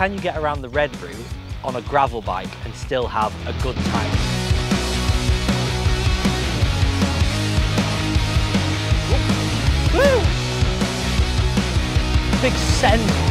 can you get around the red route on a gravel bike and still have a good time? Woo! Big send